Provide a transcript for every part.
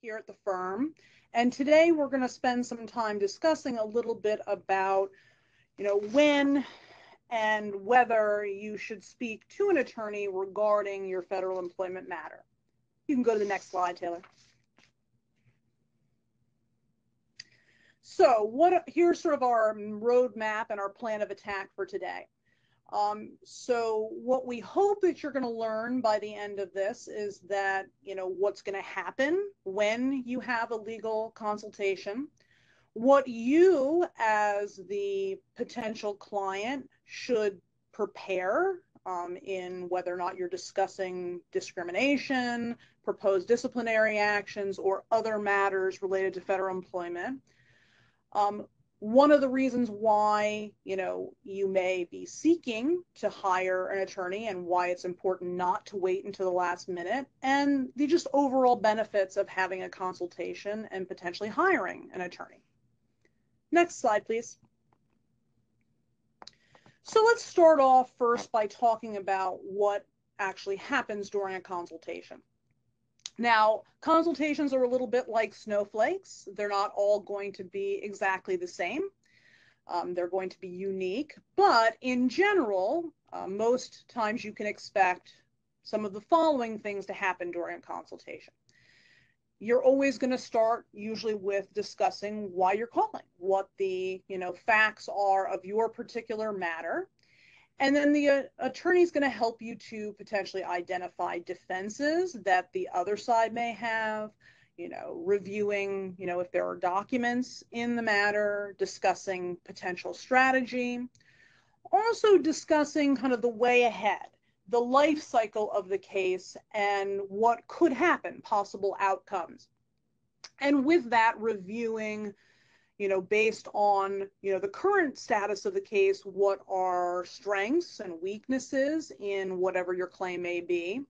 here at the firm. And today we're going to spend some time discussing a little bit about, you know, when and whether you should speak to an attorney regarding your federal employment matter. You can go to the next slide, Taylor. So what here's sort of our roadmap and our plan of attack for today. Um, so what we hope that you're going to learn by the end of this is that, you know, what's going to happen when you have a legal consultation, what you as the potential client should prepare um, in whether or not you're discussing discrimination, proposed disciplinary actions, or other matters related to federal employment. Um, one of the reasons why you know you may be seeking to hire an attorney and why it's important not to wait until the last minute and the just overall benefits of having a consultation and potentially hiring an attorney. Next slide please. So let's start off first by talking about what actually happens during a consultation now, consultations are a little bit like snowflakes. They're not all going to be exactly the same. Um, they're going to be unique, but in general, uh, most times you can expect some of the following things to happen during a consultation. You're always going to start usually with discussing why you're calling, what the you know facts are of your particular matter, and then the uh, attorney is going to help you to potentially identify defenses that the other side may have, you know, reviewing, you know, if there are documents in the matter, discussing potential strategy, also discussing kind of the way ahead, the life cycle of the case and what could happen, possible outcomes. And with that, reviewing you know, based on, you know, the current status of the case, what are strengths and weaknesses in whatever your claim may be.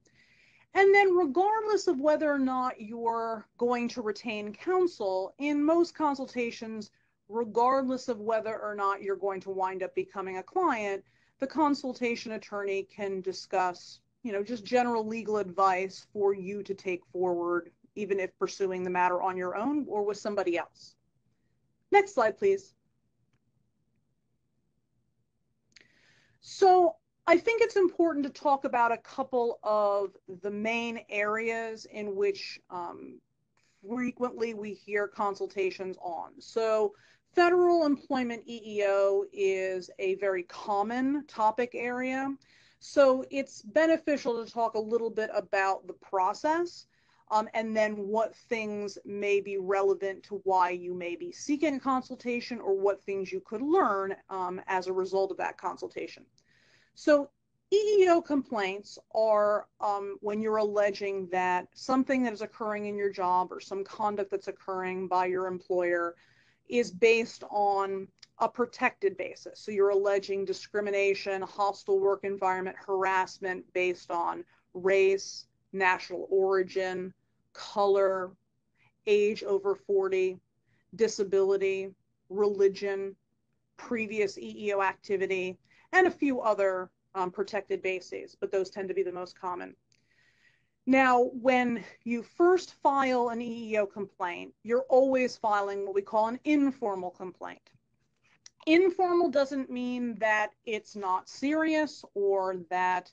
And then regardless of whether or not you're going to retain counsel, in most consultations, regardless of whether or not you're going to wind up becoming a client, the consultation attorney can discuss, you know, just general legal advice for you to take forward, even if pursuing the matter on your own or with somebody else. Next slide, please. So I think it's important to talk about a couple of the main areas in which um, frequently we hear consultations on. So federal employment EEO is a very common topic area. So it's beneficial to talk a little bit about the process um, and then what things may be relevant to why you may be seeking a consultation or what things you could learn um, as a result of that consultation. So EEO complaints are um, when you're alleging that something that is occurring in your job or some conduct that's occurring by your employer is based on a protected basis. So you're alleging discrimination, hostile work environment, harassment based on race, national origin, color, age over 40, disability, religion, previous EEO activity, and a few other um, protected bases, but those tend to be the most common. Now, when you first file an EEO complaint, you're always filing what we call an informal complaint. Informal doesn't mean that it's not serious or that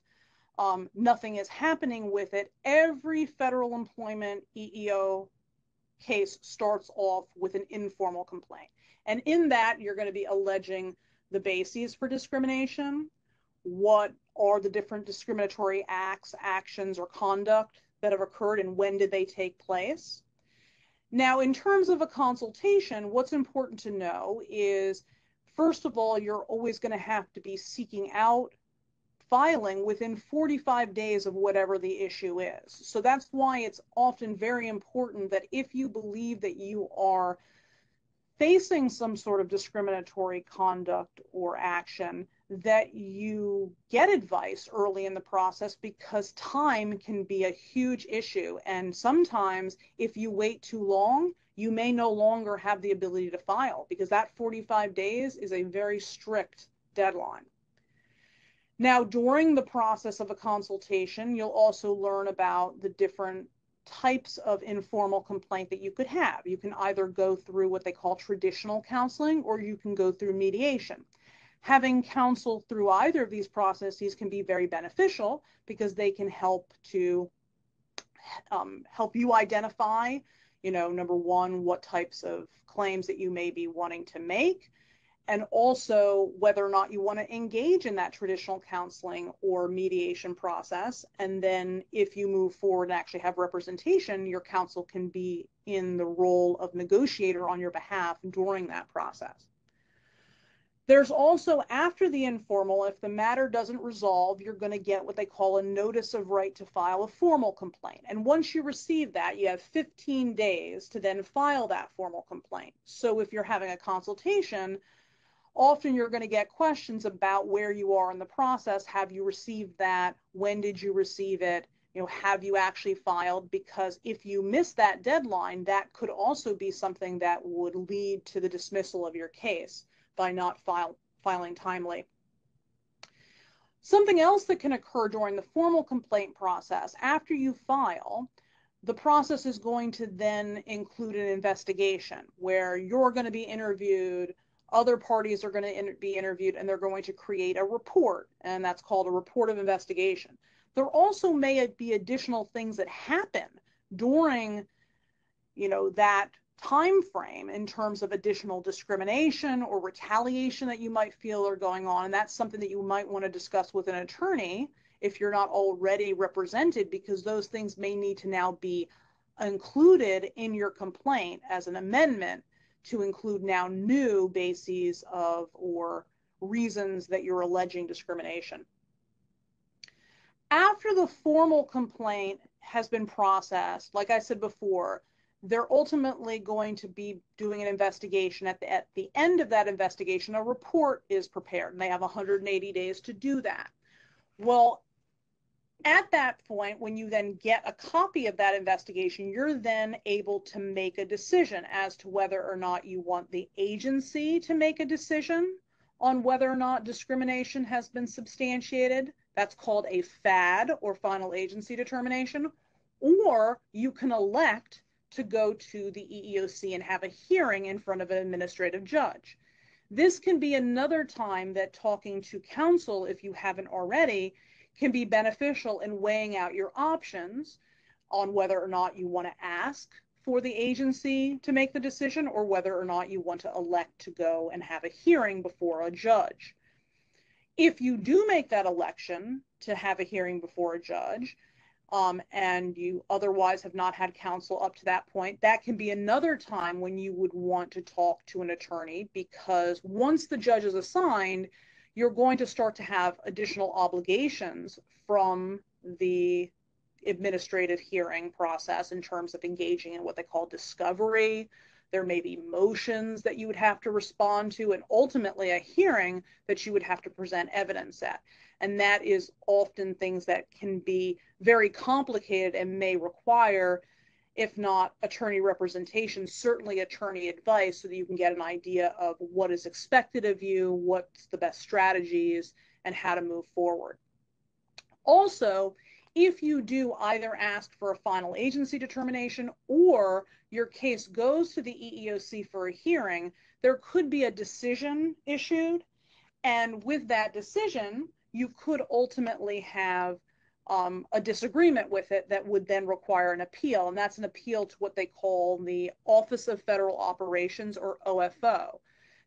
um, nothing is happening with it, every federal employment EEO case starts off with an informal complaint. And in that, you're going to be alleging the bases for discrimination, what are the different discriminatory acts, actions, or conduct that have occurred, and when did they take place. Now, in terms of a consultation, what's important to know is, first of all, you're always going to have to be seeking out filing within 45 days of whatever the issue is. So that's why it's often very important that if you believe that you are facing some sort of discriminatory conduct or action, that you get advice early in the process because time can be a huge issue. And sometimes if you wait too long, you may no longer have the ability to file because that 45 days is a very strict deadline. Now, during the process of a consultation, you'll also learn about the different types of informal complaint that you could have. You can either go through what they call traditional counseling or you can go through mediation. Having counsel through either of these processes can be very beneficial because they can help to um, help you identify, you know, number one, what types of claims that you may be wanting to make, and also whether or not you want to engage in that traditional counseling or mediation process. And then if you move forward and actually have representation, your counsel can be in the role of negotiator on your behalf during that process. There's also after the informal, if the matter doesn't resolve, you're going to get what they call a notice of right to file a formal complaint. And once you receive that, you have 15 days to then file that formal complaint. So if you're having a consultation, often you're going to get questions about where you are in the process. Have you received that? When did you receive it? You know, have you actually filed? Because if you miss that deadline, that could also be something that would lead to the dismissal of your case by not file, filing timely. Something else that can occur during the formal complaint process, after you file, the process is going to then include an investigation where you're going to be interviewed, other parties are going to be interviewed and they're going to create a report and that's called a report of investigation. There also may be additional things that happen during you know that time frame in terms of additional discrimination or retaliation that you might feel are going on and that's something that you might want to discuss with an attorney if you're not already represented because those things may need to now be included in your complaint as an amendment to include now new bases of or reasons that you're alleging discrimination. After the formal complaint has been processed, like I said before, they're ultimately going to be doing an investigation. At the, at the end of that investigation, a report is prepared, and they have 180 days to do that. Well, at that point, when you then get a copy of that investigation, you're then able to make a decision as to whether or not you want the agency to make a decision on whether or not discrimination has been substantiated. That's called a FAD or final agency determination. Or you can elect to go to the EEOC and have a hearing in front of an administrative judge. This can be another time that talking to counsel, if you haven't already, can be beneficial in weighing out your options on whether or not you want to ask for the agency to make the decision or whether or not you want to elect to go and have a hearing before a judge. If you do make that election to have a hearing before a judge, um, and you otherwise have not had counsel up to that point, that can be another time when you would want to talk to an attorney because once the judge is assigned, you're going to start to have additional obligations from the administrative hearing process in terms of engaging in what they call discovery. There may be motions that you would have to respond to, and ultimately a hearing that you would have to present evidence at. And that is often things that can be very complicated and may require if not attorney representation, certainly attorney advice so that you can get an idea of what is expected of you, what's the best strategies, and how to move forward. Also, if you do either ask for a final agency determination or your case goes to the EEOC for a hearing, there could be a decision issued. And with that decision, you could ultimately have um, a disagreement with it that would then require an appeal, and that's an appeal to what they call the Office of Federal Operations or OFO.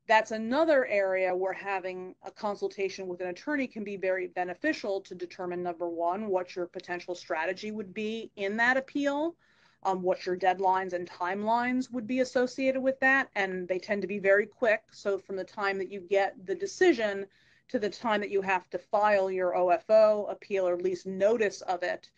That's another area where having a consultation with an attorney can be very beneficial to determine number one, what your potential strategy would be in that appeal, um, what your deadlines and timelines would be associated with that, and they tend to be very quick. So from the time that you get the decision to the time that you have to file your OFO appeal or at least notice of it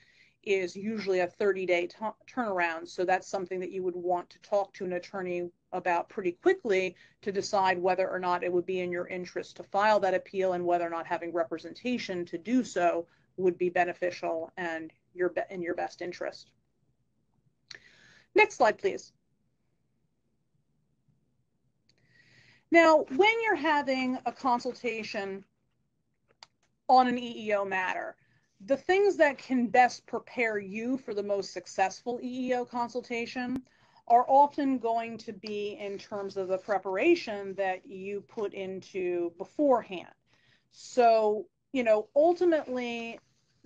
is usually a 30 day t- turnaround. So that's something that you would want to talk to an attorney about pretty quickly to decide whether or not it would be in your interest to file that appeal and whether or not having representation to do so would be beneficial and your be- in your best interest. Next slide, please. Now, when you're having a consultation on an EEO matter, the things that can best prepare you for the most successful EEO consultation are often going to be in terms of the preparation that you put into beforehand. So, you know, ultimately,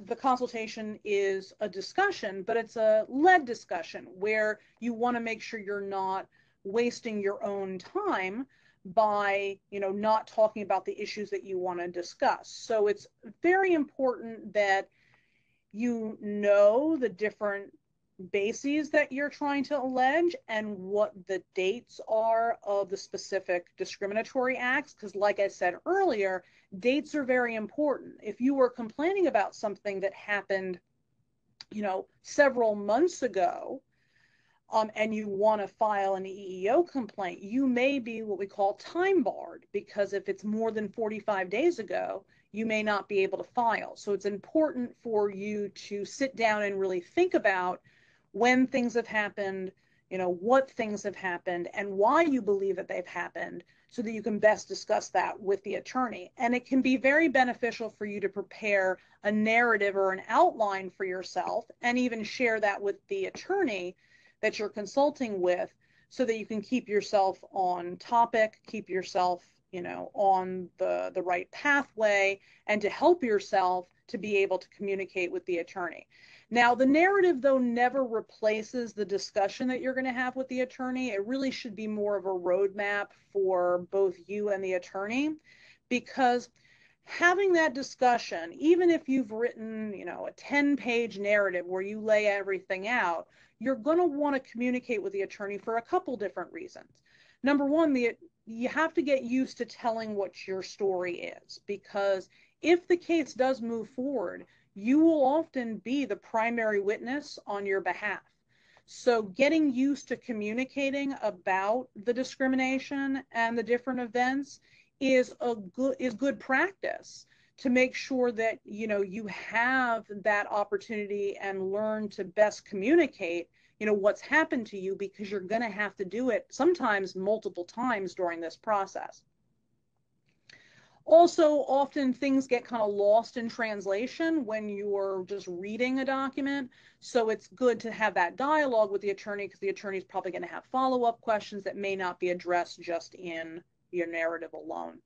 the consultation is a discussion, but it's a led discussion where you want to make sure you're not wasting your own time by you know not talking about the issues that you want to discuss. So it's very important that you know the different bases that you're trying to allege and what the dates are of the specific discriminatory acts because like i said earlier dates are very important. If you were complaining about something that happened you know several months ago um, and you want to file an EEO complaint, you may be what we call time barred because if it's more than 45 days ago, you may not be able to file. So it's important for you to sit down and really think about when things have happened, you know, what things have happened and why you believe that they've happened so that you can best discuss that with the attorney. And it can be very beneficial for you to prepare a narrative or an outline for yourself and even share that with the attorney that you're consulting with so that you can keep yourself on topic, keep yourself, you know, on the, the right pathway, and to help yourself to be able to communicate with the attorney. Now, the narrative, though, never replaces the discussion that you're going to have with the attorney. It really should be more of a roadmap for both you and the attorney because having that discussion, even if you've written, you know, a 10 page narrative where you lay everything out, you're going to want to communicate with the attorney for a couple different reasons. Number one, the you have to get used to telling what your story is because if the case does move forward, you will often be the primary witness on your behalf. So getting used to communicating about the discrimination and the different events is a good is good practice to make sure that you know you have that opportunity and learn to best communicate you know what's happened to you because you're going to have to do it sometimes multiple times during this process. Also often things get kind of lost in translation when you're just reading a document. So it's good to have that dialogue with the attorney because the attorney is probably going to have follow-up questions that may not be addressed just in your narrative alone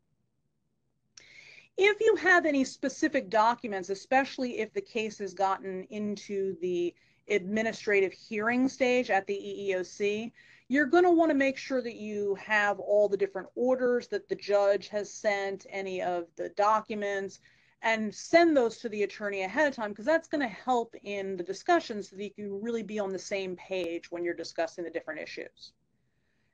if you have any specific documents, especially if the case has gotten into the administrative hearing stage at the EEOC, you're going to want to make sure that you have all the different orders that the judge has sent, any of the documents, and send those to the attorney ahead of time because that's going to help in the discussion so that you can really be on the same page when you're discussing the different issues.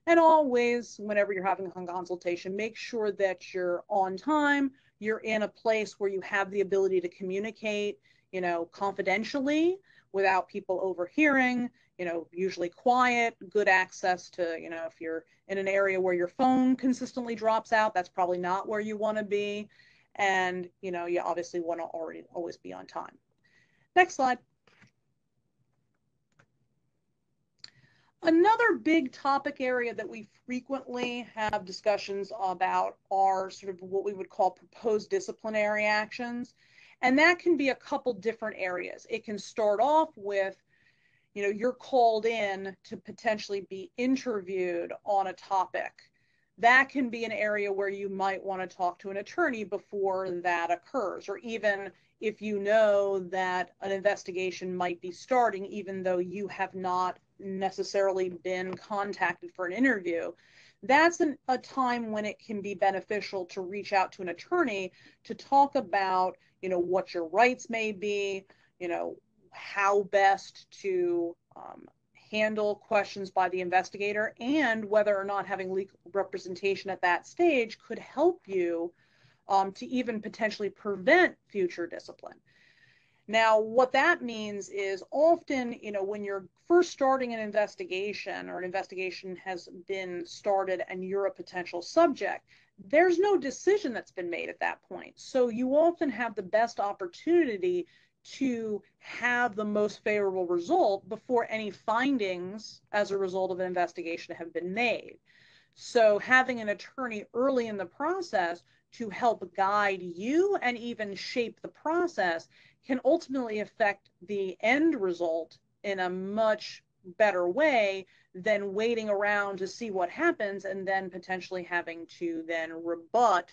And always, whenever you're having a consultation, make sure that you're on time, you're in a place where you have the ability to communicate, you know, confidentially without people overhearing, you know, usually quiet, good access to, you know, if you're in an area where your phone consistently drops out, that's probably not where you want to be. And, you know, you obviously want to already always be on time. Next slide. Another big topic area that we frequently have discussions about are sort of what we would call proposed disciplinary actions. And that can be a couple different areas. It can start off with, you know, you're called in to potentially be interviewed on a topic. That can be an area where you might want to talk to an attorney before that occurs, or even if you know that an investigation might be starting, even though you have not necessarily been contacted for an interview, that's an, a time when it can be beneficial to reach out to an attorney to talk about, you know, what your rights may be, you know, how best to um, handle questions by the investigator, and whether or not having legal representation at that stage could help you um, to even potentially prevent future discipline. Now, what that means is often, you know, when you're first starting an investigation or an investigation has been started and you're a potential subject, there's no decision that's been made at that point. So you often have the best opportunity to have the most favorable result before any findings as a result of an investigation have been made. So having an attorney early in the process to help guide you and even shape the process can ultimately affect the end result in a much better way than waiting around to see what happens and then potentially having to then rebut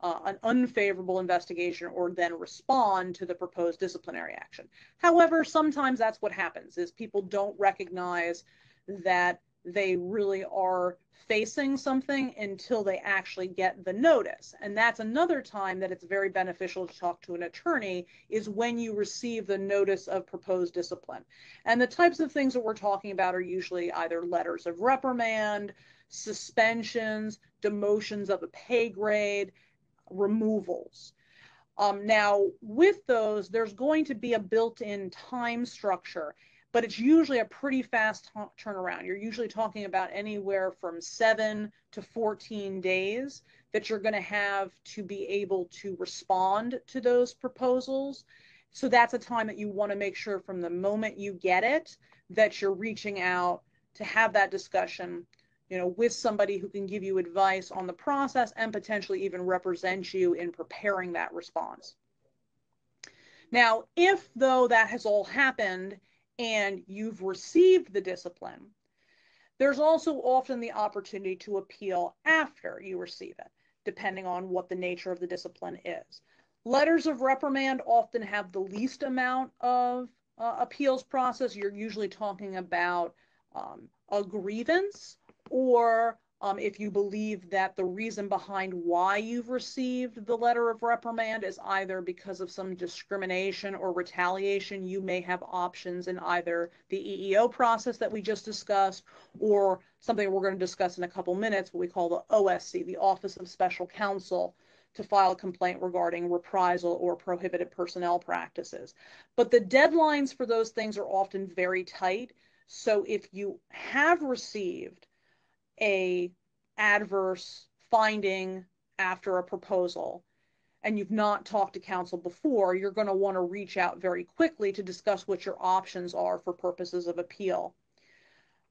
uh, an unfavorable investigation or then respond to the proposed disciplinary action. However, sometimes that's what happens is people don't recognize that they really are facing something until they actually get the notice. And that's another time that it's very beneficial to talk to an attorney is when you receive the notice of proposed discipline. And the types of things that we're talking about are usually either letters of reprimand, suspensions, demotions of a pay grade, removals. Um, now, with those, there's going to be a built-in time structure but it's usually a pretty fast turnaround. You're usually talking about anywhere from seven to 14 days that you're going to have to be able to respond to those proposals. So that's a time that you want to make sure from the moment you get it that you're reaching out to have that discussion you know with somebody who can give you advice on the process and potentially even represent you in preparing that response. Now, if though that has all happened and you've received the discipline, there's also often the opportunity to appeal after you receive it, depending on what the nature of the discipline is. Letters of reprimand often have the least amount of uh, appeals process. You're usually talking about um, a grievance or um, if you believe that the reason behind why you've received the letter of reprimand is either because of some discrimination or retaliation, you may have options in either the EEO process that we just discussed or something we're going to discuss in a couple minutes, what we call the OSC, the Office of Special Counsel, to file a complaint regarding reprisal or prohibited personnel practices. But the deadlines for those things are often very tight. So if you have received a adverse finding after a proposal and you've not talked to counsel before, you're going to want to reach out very quickly to discuss what your options are for purposes of appeal.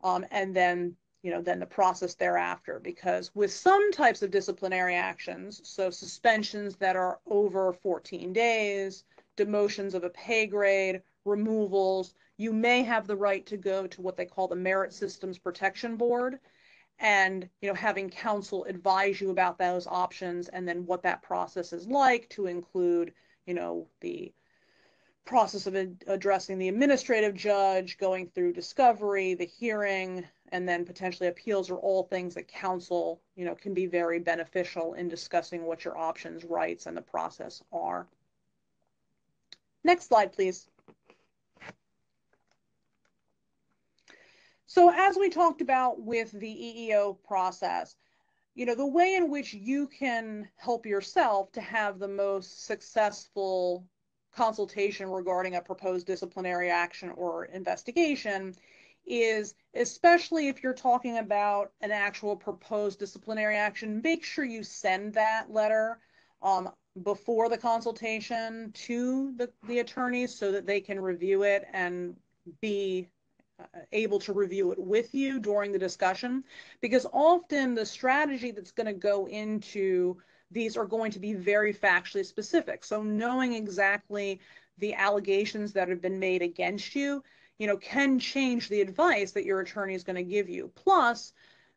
Um, and then, you know, then the process thereafter. Because with some types of disciplinary actions, so suspensions that are over 14 days, demotions of a pay grade, removals, you may have the right to go to what they call the Merit Systems Protection Board and you know having counsel advise you about those options and then what that process is like to include you know the process of addressing the administrative judge going through discovery the hearing and then potentially appeals are all things that counsel you know can be very beneficial in discussing what your options rights and the process are. Next slide please So as we talked about with the EEO process, you know, the way in which you can help yourself to have the most successful consultation regarding a proposed disciplinary action or investigation is especially if you're talking about an actual proposed disciplinary action, make sure you send that letter um, before the consultation to the, the attorneys so that they can review it and be Uh, able to review it with you during the discussion because often the strategy that's going to go into these are going to be very factually specific. So knowing exactly the allegations that have been made against you, you know, can change the advice that your attorney is going to give you. Plus,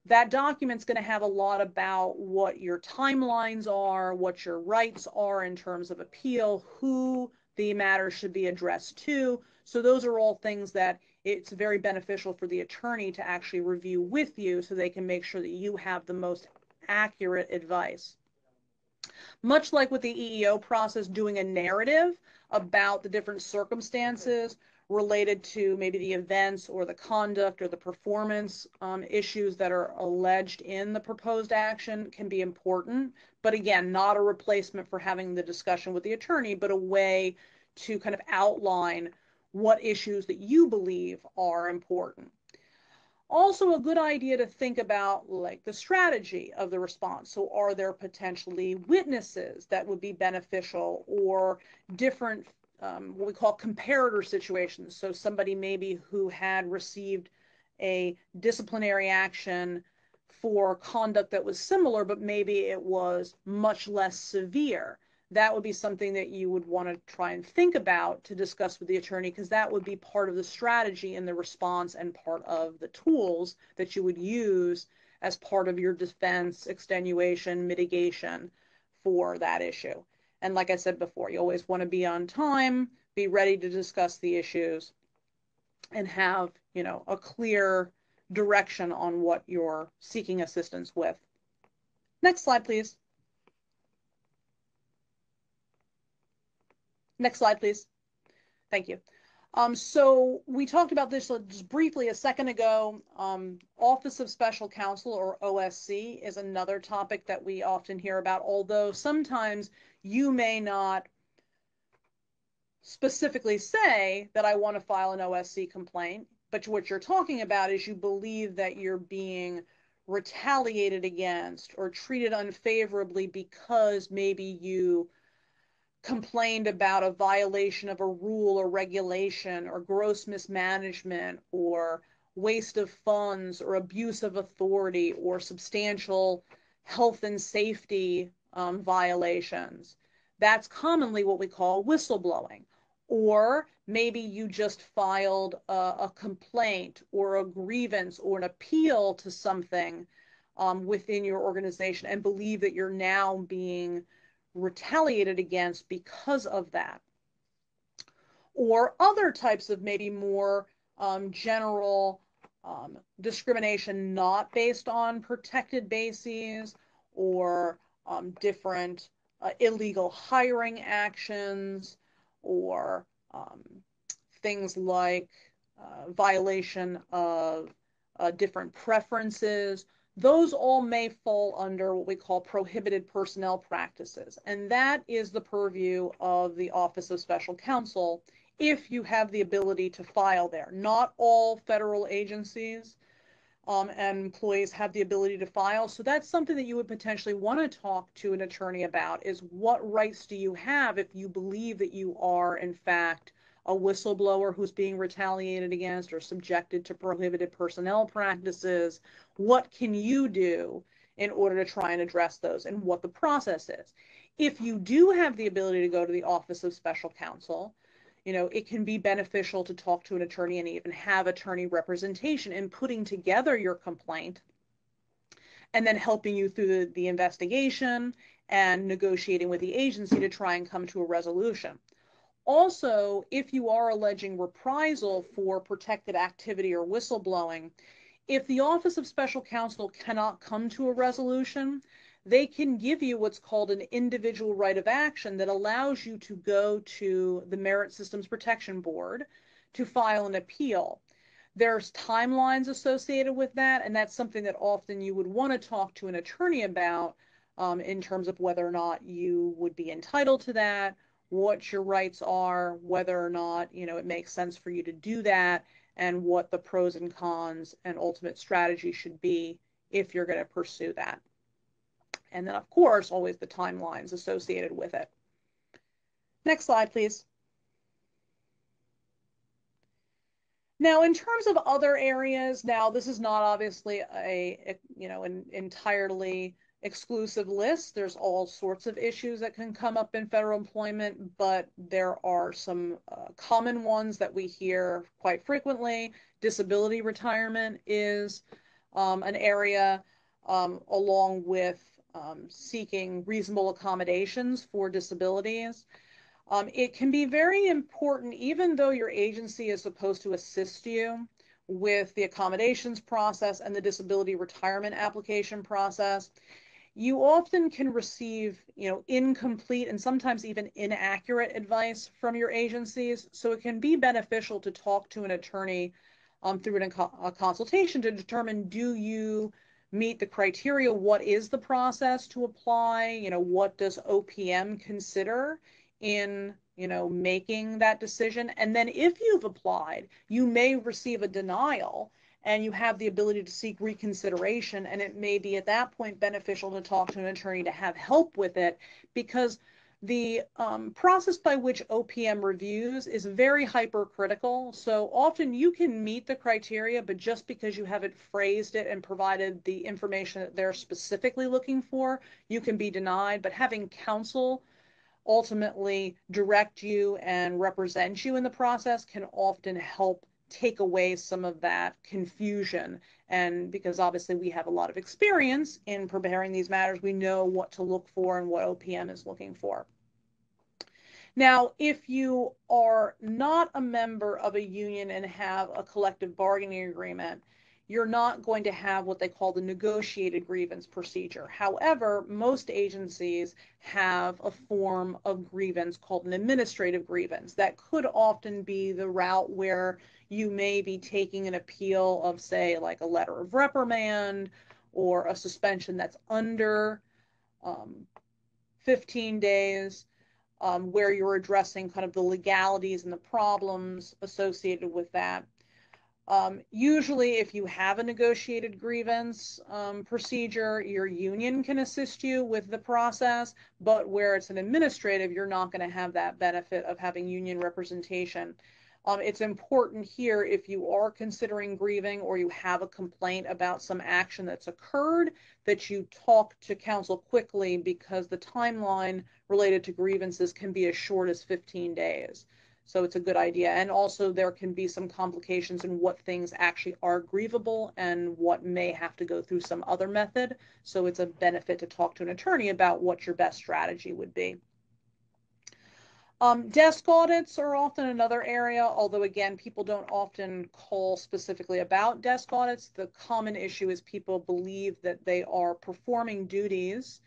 that document's going to have a lot about what your timelines are, what your rights are in terms of appeal, who the matter should be addressed to. So those are all things that it's very beneficial for the attorney to actually review with you so they can make sure that you have the most accurate advice. Much like with the EEO process, doing a narrative about the different circumstances related to maybe the events or the conduct or the performance um, issues that are alleged in the proposed action can be important. But again, not a replacement for having the discussion with the attorney, but a way to kind of outline what issues that you believe are important. Also a good idea to think about like the strategy of the response. So are there potentially witnesses that would be beneficial or different um, what we call comparator situations. So somebody maybe who had received a disciplinary action for conduct that was similar, but maybe it was much less severe that would be something that you would want to try and think about to discuss with the attorney because that would be part of the strategy and the response and part of the tools that you would use as part of your defense, extenuation, mitigation for that issue. And like I said before, you always want to be on time, be ready to discuss the issues, and have, you know, a clear direction on what you're seeking assistance with. Next slide, please. Next slide, please. Thank you. Um, so we talked about this just briefly a second ago. Um, Office of Special Counsel, or OSC, is another topic that we often hear about, although sometimes you may not specifically say that I want to file an OSC complaint, but what you're talking about is you believe that you're being retaliated against or treated unfavorably because maybe you complained about a violation of a rule or regulation or gross mismanagement or waste of funds or abuse of authority or substantial health and safety um, violations. That's commonly what we call whistleblowing. Or maybe you just filed a, a complaint or a grievance or an appeal to something um, within your organization and believe that you're now being retaliated against because of that. Or other types of maybe more um, general um, discrimination not based on protected bases or um, different uh, illegal hiring actions or um, things like uh, violation of uh, different preferences those all may fall under what we call prohibited personnel practices. And that is the purview of the Office of Special Counsel if you have the ability to file there. Not all federal agencies um, and employees have the ability to file. So that's something that you would potentially want to talk to an attorney about is what rights do you have if you believe that you are in fact a whistleblower who's being retaliated against or subjected to prohibited personnel practices, what can you do in order to try and address those and what the process is. If you do have the ability to go to the Office of Special Counsel, you know, it can be beneficial to talk to an attorney and even have attorney representation in putting together your complaint and then helping you through the, the investigation and negotiating with the agency to try and come to a resolution. Also, if you are alleging reprisal for protected activity or whistleblowing, if the Office of Special Counsel cannot come to a resolution, they can give you what's called an individual right of action that allows you to go to the Merit Systems Protection Board to file an appeal. There's timelines associated with that, and that's something that often you would want to talk to an attorney about um, in terms of whether or not you would be entitled to that what your rights are, whether or not, you know, it makes sense for you to do that, and what the pros and cons and ultimate strategy should be if you're going to pursue that. And then, of course, always the timelines associated with it. Next slide, please. Now, in terms of other areas, now this is not obviously a, a you know, an entirely exclusive list. There's all sorts of issues that can come up in federal employment, but there are some uh, common ones that we hear quite frequently. Disability retirement is um, an area um, along with um, seeking reasonable accommodations for disabilities. Um, it can be very important, even though your agency is supposed to assist you with the accommodations process and the disability retirement application process you often can receive, you know, incomplete and sometimes even inaccurate advice from your agencies. So it can be beneficial to talk to an attorney um, through an, a consultation to determine do you meet the criteria? What is the process to apply? You know, what does OPM consider in you know making that decision? And then if you've applied, you may receive a denial and you have the ability to seek reconsideration. And it may be at that point beneficial to talk to an attorney to have help with it because the um, process by which OPM reviews is very hypercritical. So often you can meet the criteria, but just because you haven't phrased it and provided the information that they're specifically looking for, you can be denied. But having counsel ultimately direct you and represent you in the process can often help take away some of that confusion. And because obviously we have a lot of experience in preparing these matters, we know what to look for and what OPM is looking for. Now, if you are not a member of a union and have a collective bargaining agreement, you're not going to have what they call the negotiated grievance procedure. However, most agencies have a form of grievance called an administrative grievance that could often be the route where you may be taking an appeal of, say, like a letter of reprimand or a suspension that's under um, 15 days, um, where you're addressing kind of the legalities and the problems associated with that. Um, usually, if you have a negotiated grievance um, procedure, your union can assist you with the process, but where it's an administrative, you're not going to have that benefit of having union representation. Um, it's important here if you are considering grieving or you have a complaint about some action that's occurred that you talk to counsel quickly because the timeline related to grievances can be as short as 15 days. So it's a good idea. And also there can be some complications in what things actually are grievable and what may have to go through some other method. So it's a benefit to talk to an attorney about what your best strategy would be. Um, desk audits are often another area, although again, people don't often call specifically about desk audits. The common issue is people believe that they are performing duties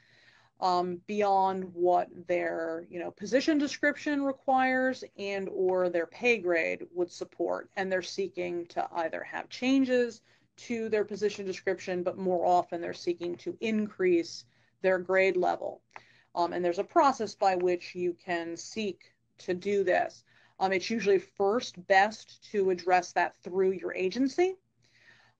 um, beyond what their you know position description requires and or their pay grade would support, and they're seeking to either have changes to their position description, but more often they're seeking to increase their grade level. Um, and there's a process by which you can seek to do this. Um, it's usually first best to address that through your agency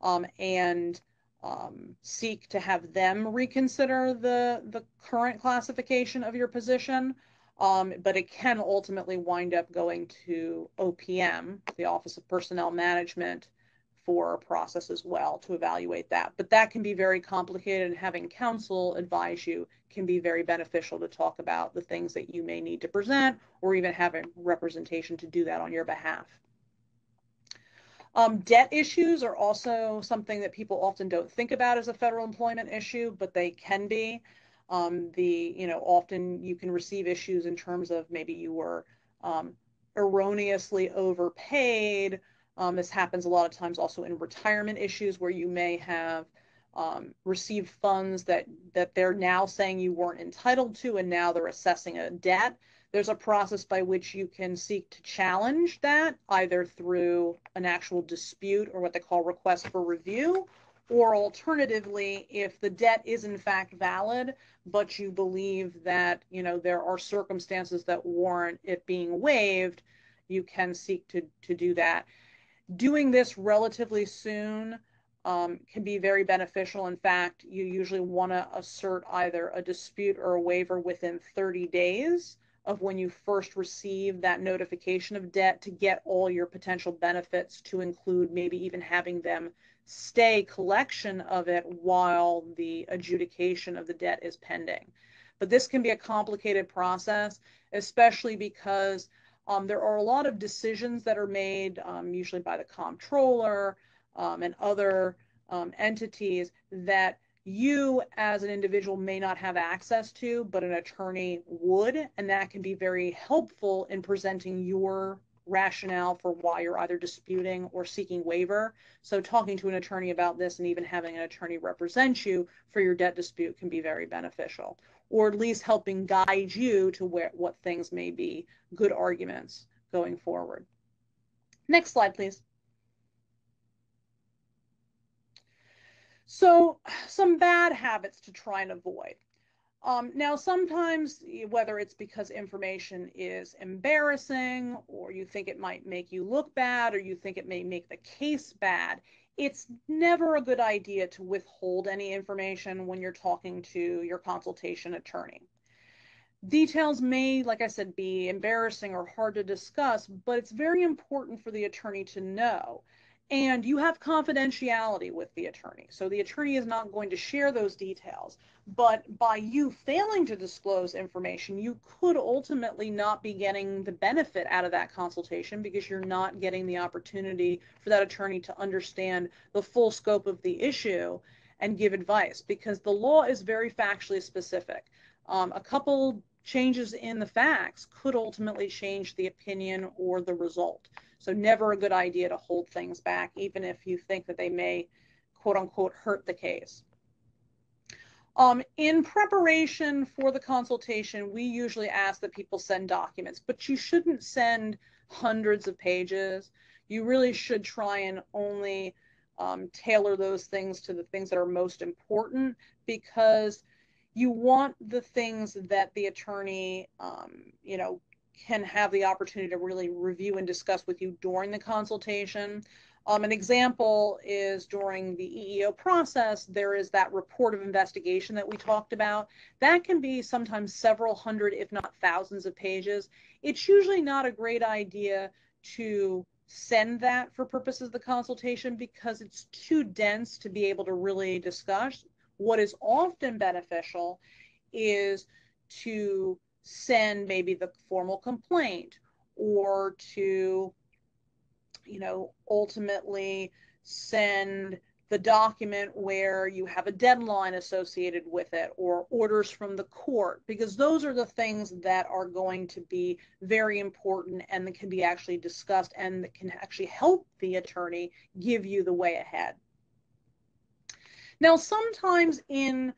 um, and um, seek to have them reconsider the, the current classification of your position. Um, but it can ultimately wind up going to OPM, the Office of Personnel Management, for process as well to evaluate that. But that can be very complicated and having counsel advise you can be very beneficial to talk about the things that you may need to present or even having representation to do that on your behalf. Um, debt issues are also something that people often don't think about as a federal employment issue, but they can be. Um, the, you know, often you can receive issues in terms of maybe you were um, erroneously overpaid um, this happens a lot of times also in retirement issues where you may have um, received funds that, that they're now saying you weren't entitled to and now they're assessing a debt. There's a process by which you can seek to challenge that either through an actual dispute or what they call request for review or alternatively if the debt is in fact valid but you believe that you know there are circumstances that warrant it being waived you can seek to to do that doing this relatively soon um, can be very beneficial. In fact, you usually want to assert either a dispute or a waiver within 30 days of when you first receive that notification of debt to get all your potential benefits to include maybe even having them stay collection of it while the adjudication of the debt is pending. But this can be a complicated process, especially because um, there are a lot of decisions that are made, um, usually by the comptroller um, and other um, entities that you as an individual may not have access to, but an attorney would, and that can be very helpful in presenting your rationale for why you're either disputing or seeking waiver. So talking to an attorney about this and even having an attorney represent you for your debt dispute can be very beneficial or at least helping guide you to where what things may be good arguments going forward. Next slide, please. So some bad habits to try and avoid. Um, now, sometimes, whether it's because information is embarrassing, or you think it might make you look bad, or you think it may make the case bad, it's never a good idea to withhold any information when you're talking to your consultation attorney. Details may, like I said, be embarrassing or hard to discuss, but it's very important for the attorney to know. And you have confidentiality with the attorney. So the attorney is not going to share those details. But by you failing to disclose information, you could ultimately not be getting the benefit out of that consultation because you're not getting the opportunity for that attorney to understand the full scope of the issue and give advice because the law is very factually specific. Um, a couple changes in the facts could ultimately change the opinion or the result. So never a good idea to hold things back, even if you think that they may, quote unquote, hurt the case. Um, in preparation for the consultation, we usually ask that people send documents, but you shouldn't send hundreds of pages. You really should try and only um, tailor those things to the things that are most important because you want the things that the attorney, um, you know, can have the opportunity to really review and discuss with you during the consultation. Um, an example is during the EEO process, there is that report of investigation that we talked about. That can be sometimes several hundred, if not thousands of pages. It's usually not a great idea to send that for purposes of the consultation because it's too dense to be able to really discuss. What is often beneficial is to send maybe the formal complaint or to, you know, ultimately send the document where you have a deadline associated with it or orders from the court because those are the things that are going to be very important and that can be actually discussed and that can actually help the attorney give you the way ahead. Now, sometimes in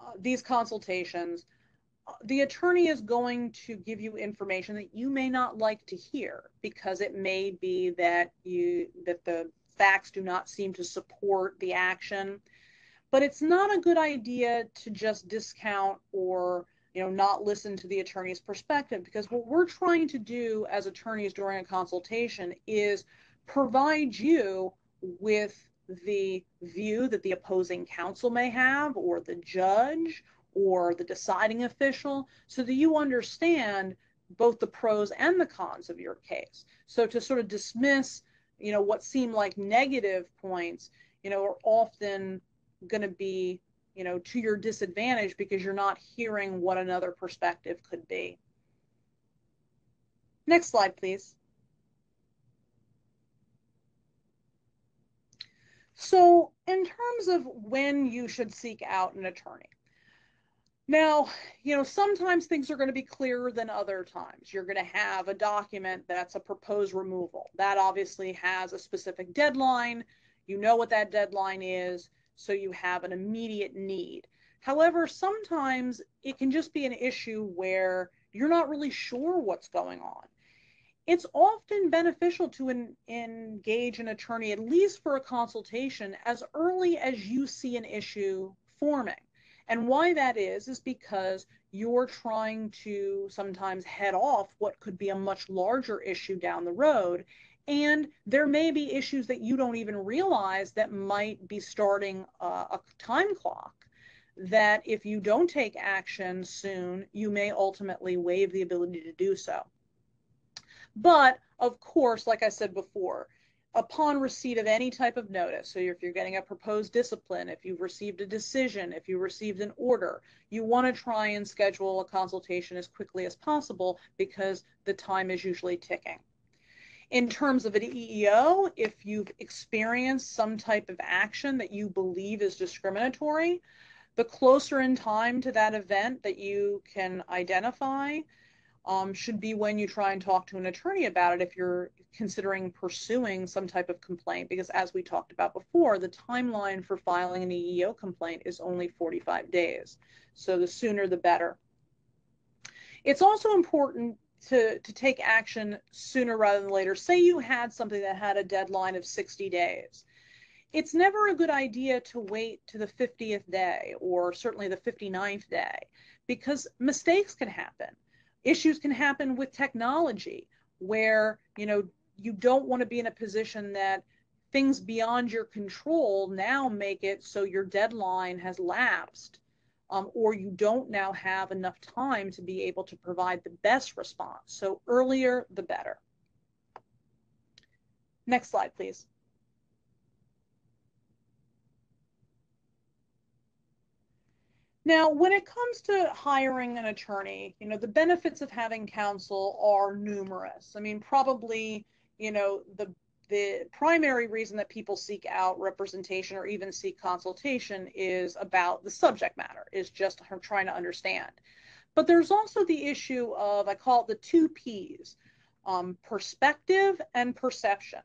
uh, these consultations, the attorney is going to give you information that you may not like to hear because it may be that you that the facts do not seem to support the action. But it's not a good idea to just discount or you know not listen to the attorney's perspective because what we're trying to do as attorneys during a consultation is provide you with the view that the opposing counsel may have or the judge or the deciding official so that you understand both the pros and the cons of your case. So to sort of dismiss, you know, what seem like negative points, you know, are often going to be, you know, to your disadvantage because you're not hearing what another perspective could be. Next slide, please. So in terms of when you should seek out an attorney, now, you know, sometimes things are going to be clearer than other times. You're going to have a document that's a proposed removal. That obviously has a specific deadline. You know what that deadline is, so you have an immediate need. However, sometimes it can just be an issue where you're not really sure what's going on. It's often beneficial to en engage an attorney, at least for a consultation, as early as you see an issue forming. And why that is, is because you're trying to sometimes head off what could be a much larger issue down the road. And there may be issues that you don't even realize that might be starting a, a time clock that if you don't take action soon, you may ultimately waive the ability to do so. But of course, like I said before, upon receipt of any type of notice, so if you're getting a proposed discipline, if you've received a decision, if you received an order, you want to try and schedule a consultation as quickly as possible because the time is usually ticking. In terms of an EEO, if you've experienced some type of action that you believe is discriminatory, the closer in time to that event that you can identify, um, should be when you try and talk to an attorney about it if you're considering pursuing some type of complaint because as we talked about before the timeline for filing an EEO complaint is only 45 days. So the sooner the better. It's also important to, to take action sooner rather than later. Say you had something that had a deadline of 60 days. It's never a good idea to wait to the 50th day or certainly the 59th day because mistakes can happen issues can happen with technology where you know you don't want to be in a position that things beyond your control now make it so your deadline has lapsed um, or you don't now have enough time to be able to provide the best response. So earlier the better. Next slide please Now, when it comes to hiring an attorney, you know, the benefits of having counsel are numerous. I mean, probably, you know, the the primary reason that people seek out representation or even seek consultation is about the subject matter, is just trying to understand. But there's also the issue of, I call it the two P's, um, perspective and perception.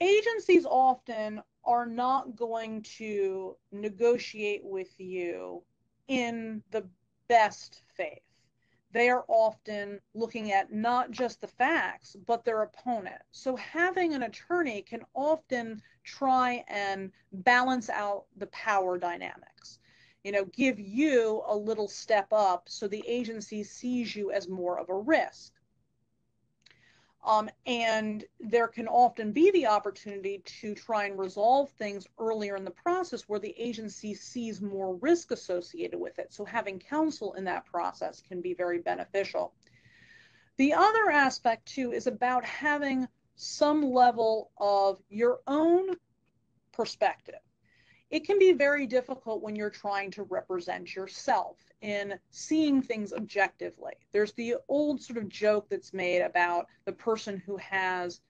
Agencies often are not going to negotiate with you in the best faith. They are often looking at not just the facts, but their opponent. So having an attorney can often try and balance out the power dynamics. You know, give you a little step up so the agency sees you as more of a risk. Um, and there can often be the opportunity to try and resolve things earlier in the process where the agency sees more risk associated with it. So having counsel in that process can be very beneficial. The other aspect too is about having some level of your own perspective. It can be very difficult when you're trying to represent yourself in seeing things objectively. There's the old sort of joke that's made about the person who has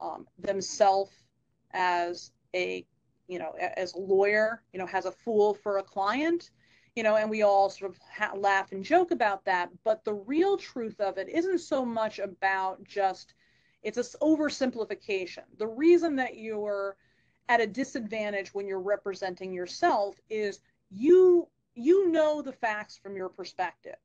um, themselves as a, you know, as a lawyer, you know, has a fool for a client, you know, and we all sort of ha- laugh and joke about that. But the real truth of it isn't so much about just, it's a oversimplification. The reason that you're at a disadvantage when you're representing yourself is you you know the facts from your perspective.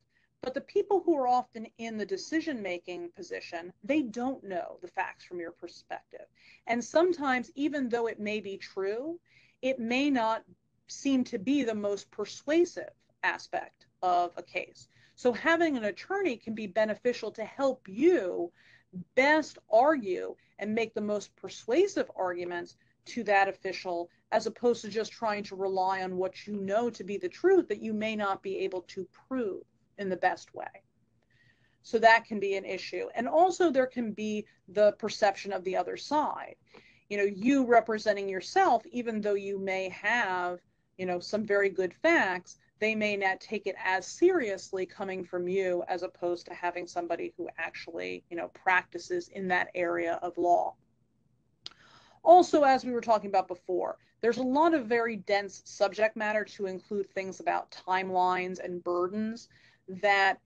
But the people who are often in the decision making position, they don't know the facts from your perspective. And sometimes, even though it may be true, it may not seem to be the most persuasive aspect of a case. So, having an attorney can be beneficial to help you best argue and make the most persuasive arguments to that official as opposed to just trying to rely on what you know to be the truth that you may not be able to prove in the best way. So that can be an issue. And also, there can be the perception of the other side. You know, you representing yourself, even though you may have, you know, some very good facts, they may not take it as seriously coming from you as opposed to having somebody who actually, you know, practices in that area of law. Also, as we were talking about before, there's a lot of very dense subject matter to include things about timelines and burdens that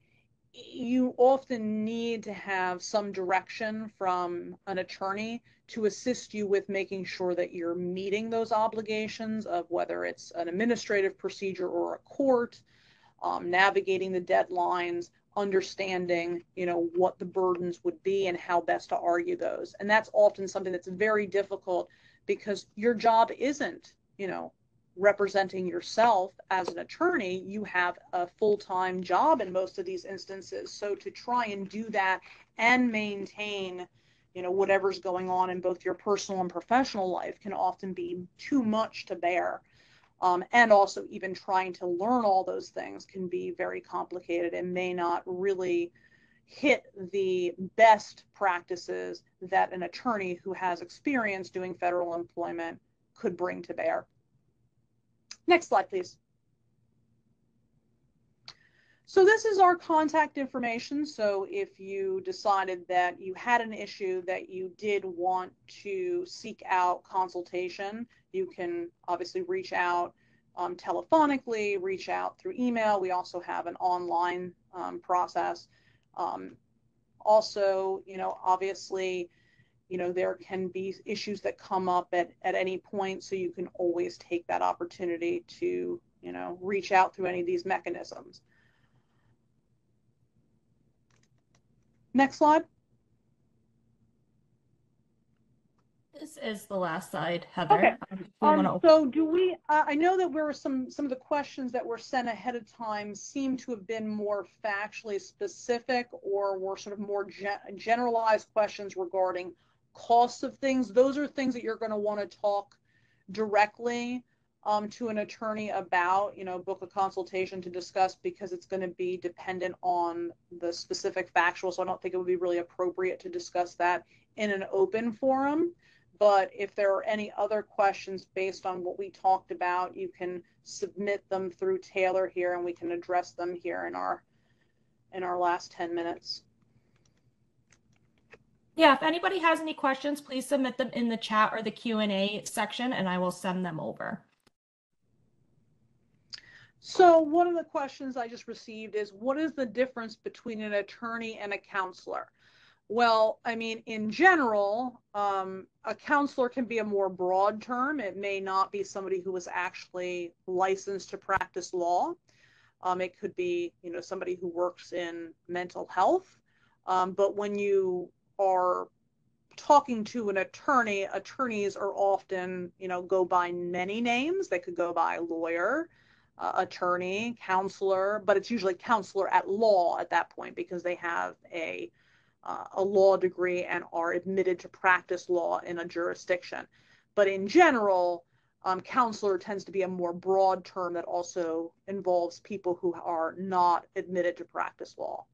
you often need to have some direction from an attorney to assist you with making sure that you're meeting those obligations of whether it's an administrative procedure or a court, um, navigating the deadlines, understanding, you know, what the burdens would be and how best to argue those. And that's often something that's very difficult because your job isn't, you know, representing yourself as an attorney. You have a full-time job in most of these instances. So to try and do that and maintain, you know, whatever's going on in both your personal and professional life can often be too much to bear. Um, and also even trying to learn all those things can be very complicated and may not really hit the best practices that an attorney who has experience doing federal employment could bring to bear. Next slide, please. So this is our contact information. So if you decided that you had an issue that you did want to seek out consultation, you can obviously reach out um, telephonically, reach out through email. We also have an online um, process. Um, also, you know, obviously, you know, there can be issues that come up at, at any point, so you can always take that opportunity to, you know, reach out through any of these mechanisms. Next slide. This is the last slide, Heather. Okay. Um, um, so do we, uh, I know that there were some, some of the questions that were sent ahead of time seem to have been more factually specific or were sort of more gen generalized questions regarding costs of things. Those are things that you're going to want to talk directly um, to an attorney about, you know, book a consultation to discuss because it's going to be dependent on the specific factual. So I don't think it would be really appropriate to discuss that in an open forum but if there are any other questions based on what we talked about, you can submit them through Taylor here and we can address them here in our in our last 10 minutes. Yeah, if anybody has any questions, please submit them in the chat or the Q&A section and I will send them over. So one of the questions I just received is what is the difference between an attorney and a counselor? Well, I mean, in general, um, a counselor can be a more broad term. It may not be somebody who is actually licensed to practice law. Um, it could be, you know, somebody who works in mental health. Um, but when you are talking to an attorney, attorneys are often, you know, go by many names. They could go by lawyer, uh, attorney, counselor, but it's usually counselor at law at that point because they have a uh, a law degree and are admitted to practice law in a jurisdiction. But in general, um, counselor tends to be a more broad term that also involves people who are not admitted to practice law.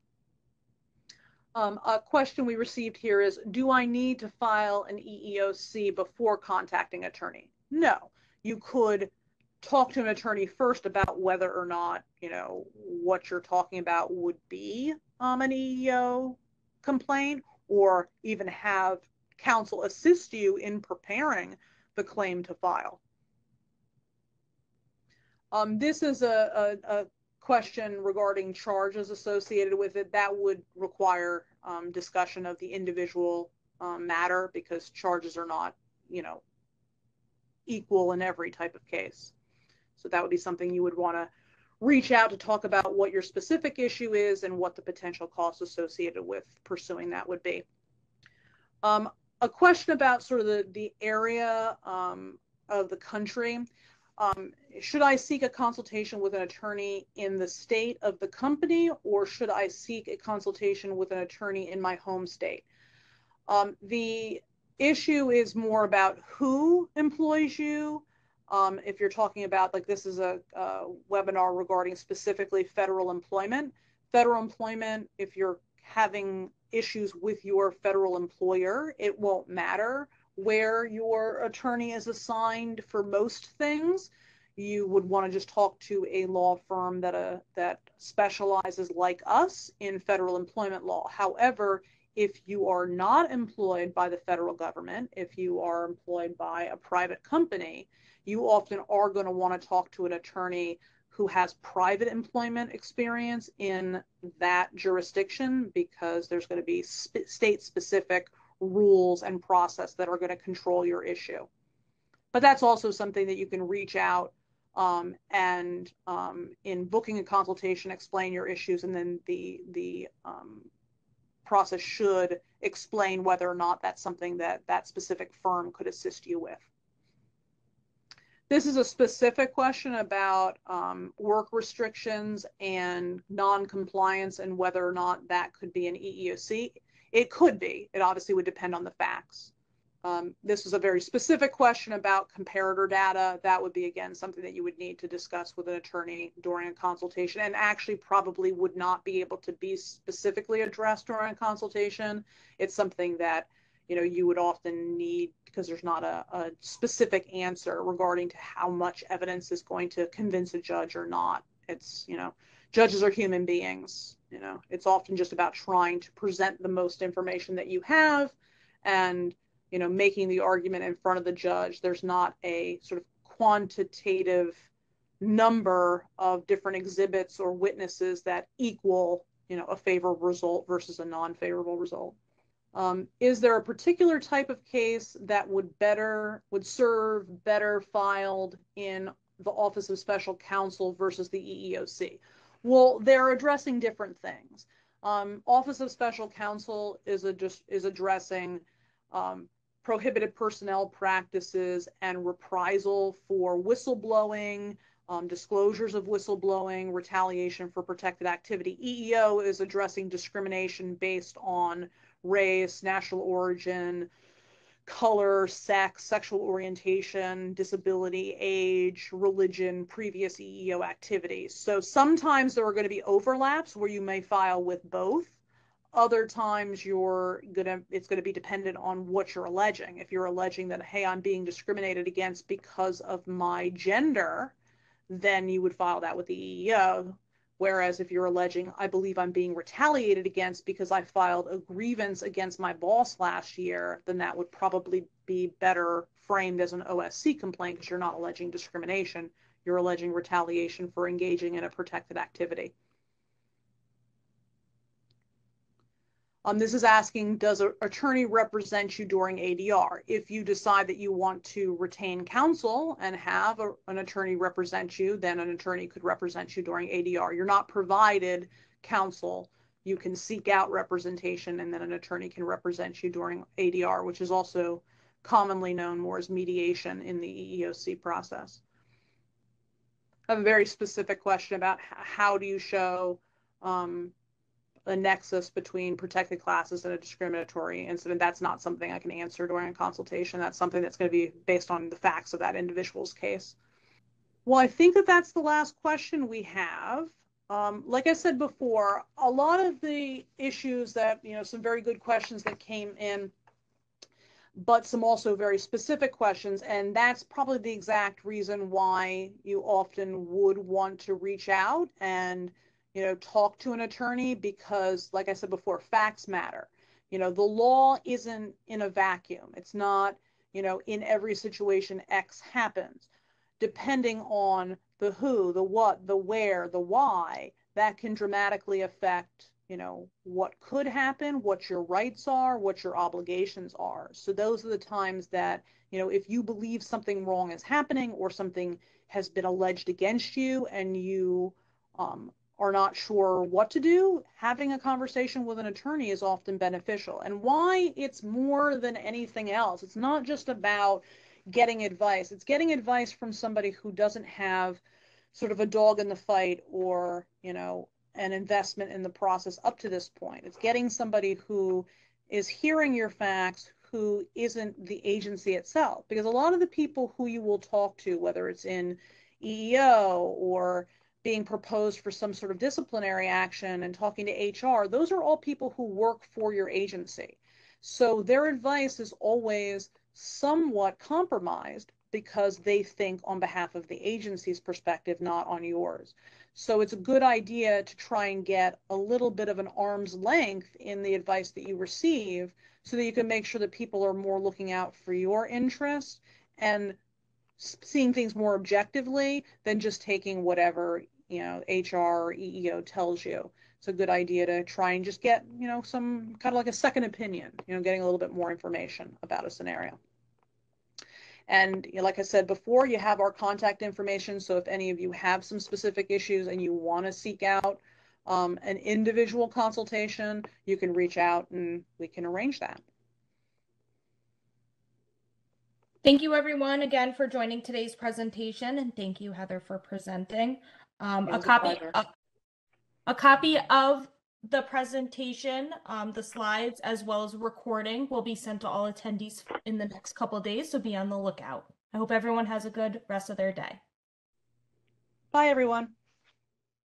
Um, a question we received here is, do I need to file an EEOC before contacting attorney? No, you could talk to an attorney first about whether or not, you know, what you're talking about would be um, an EEO complaint or even have counsel assist you in preparing the claim to file. Um, this is a, a, a question regarding charges associated with it, that would require um, discussion of the individual um, matter because charges are not, you know, equal in every type of case. So that would be something you would want to reach out to talk about what your specific issue is and what the potential costs associated with pursuing that would be. Um, a question about sort of the, the area um, of the country. Um, should I seek a consultation with an attorney in the state of the company or should I seek a consultation with an attorney in my home state? Um, the issue is more about who employs you. Um, if you're talking about, like this is a, a webinar regarding specifically federal employment. Federal employment, if you're having issues with your federal employer, it won't matter where your attorney is assigned for most things. You would want to just talk to a law firm that uh, that specializes like us in federal employment law. However, if you are not employed by the federal government, if you are employed by a private company, you often are going to want to talk to an attorney who has private employment experience in that jurisdiction because there's going to be sp- state specific rules and process that are going to control your issue. But that's also something that you can reach out um, and um, in booking a consultation, explain your issues, and then the the um, process should explain whether or not that's something that that specific firm could assist you with. This is a specific question about um, work restrictions and non-compliance and whether or not that could be an EEOC. It could be. It obviously would depend on the facts. Um, this is a very specific question about comparator data. That would be, again, something that you would need to discuss with an attorney during a consultation and actually probably would not be able to be specifically addressed during a consultation. It's something that, you know, you would often need because there's not a, a specific answer regarding to how much evidence is going to convince a judge or not. It's, you know, judges are human beings you know, it's often just about trying to present the most information that you have and, you know, making the argument in front of the judge. There's not a sort of quantitative number of different exhibits or witnesses that equal, you know, a favorable result versus a non-favorable result. Um, is there a particular type of case that would better would serve better filed in the Office of Special Counsel versus the EEOC? Well, they're addressing different things. Um, Office of Special Counsel is just is addressing um, prohibited personnel practices and reprisal for whistleblowing, um, disclosures of whistleblowing, retaliation for protected activity. EEO is addressing discrimination based on race, national origin, color, sex, sexual orientation, disability, age, religion, previous EEO activities. So sometimes there are going to be overlaps where you may file with both. other times you're gonna it's gonna be dependent on what you're alleging. If you're alleging that hey, I'm being discriminated against because of my gender, then you would file that with the EEO. Whereas if you're alleging, I believe I'm being retaliated against because I filed a grievance against my boss last year, then that would probably be better framed as an OSC complaint because you're not alleging discrimination. You're alleging retaliation for engaging in a protected activity. Um, this is asking, does an attorney represent you during ADR? If you decide that you want to retain counsel and have a, an attorney represent you, then an attorney could represent you during ADR. You're not provided counsel. You can seek out representation and then an attorney can represent you during ADR, which is also commonly known more as mediation in the EEOC process. I have a very specific question about how do you show um, a nexus between protected classes and a discriminatory incident. That's not something I can answer during a consultation. That's something that's going to be based on the facts of that individual's case. Well, I think that that's the last question we have. Um, like I said before, a lot of the issues that, you know, some very good questions that came in, but some also very specific questions. And that's probably the exact reason why you often would want to reach out and you know, talk to an attorney because, like I said before, facts matter. You know, the law isn't in a vacuum. It's not, you know, in every situation X happens. Depending on the who, the what, the where, the why, that can dramatically affect, you know, what could happen, what your rights are, what your obligations are. So those are the times that, you know, if you believe something wrong is happening or something has been alleged against you and you um, are not sure what to do, having a conversation with an attorney is often beneficial. And why it's more than anything else, it's not just about getting advice, it's getting advice from somebody who doesn't have sort of a dog in the fight or, you know, an investment in the process up to this point. It's getting somebody who is hearing your facts, who isn't the agency itself. Because a lot of the people who you will talk to, whether it's in EEO or being proposed for some sort of disciplinary action and talking to HR, those are all people who work for your agency. So their advice is always somewhat compromised because they think on behalf of the agency's perspective, not on yours. So it's a good idea to try and get a little bit of an arm's length in the advice that you receive so that you can make sure that people are more looking out for your interest and seeing things more objectively than just taking whatever you know, HR or EEO tells you. It's a good idea to try and just get, you know, some kind of like a second opinion, you know, getting a little bit more information about a scenario. And you know, like I said before, you have our contact information. So if any of you have some specific issues and you want to seek out um, an individual consultation, you can reach out and we can arrange that. Thank you everyone again for joining today's presentation and thank you Heather for presenting. Um, a copy, a, a, copy of the presentation, um, the slides, as well as recording will be sent to all attendees in the next couple days, so be on the lookout. I hope everyone has a good rest of their day. Bye, everyone.